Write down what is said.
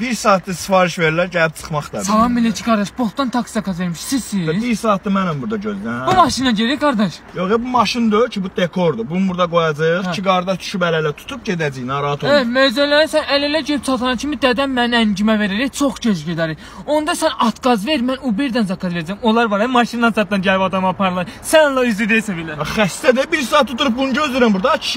1 saatdır sifariş verirlər, gəlib çıxmaqdadır. Salam millətçi qardaş, botdan taksi zakaz vermiş. Sizsiz? 1 saatdır mənəm burada gözləyən. Hə? Bu maşınla gəlir qardaş. Yox, e, bu maşındır ki, bu dekordur. Bunu burada qoyacağıq. Hə. İki qardaş düşüb əl-ələ tutub gedəcəyik, narahat Hə, olma. məcəllərini sən əl-ələ gəlib çatana kimi dədəm məni əngimə verir. e, Çox gec gedərik. Onda sən at qaz ver, mən Uber-dən zakaz verəcəm. Onlar var, hə, maşından satdan gəlib adamı aparırlar. Sən Allah üzü desə belə. Xəstədir, 1 saat oturub bunu gözləyirəm burada, kişi.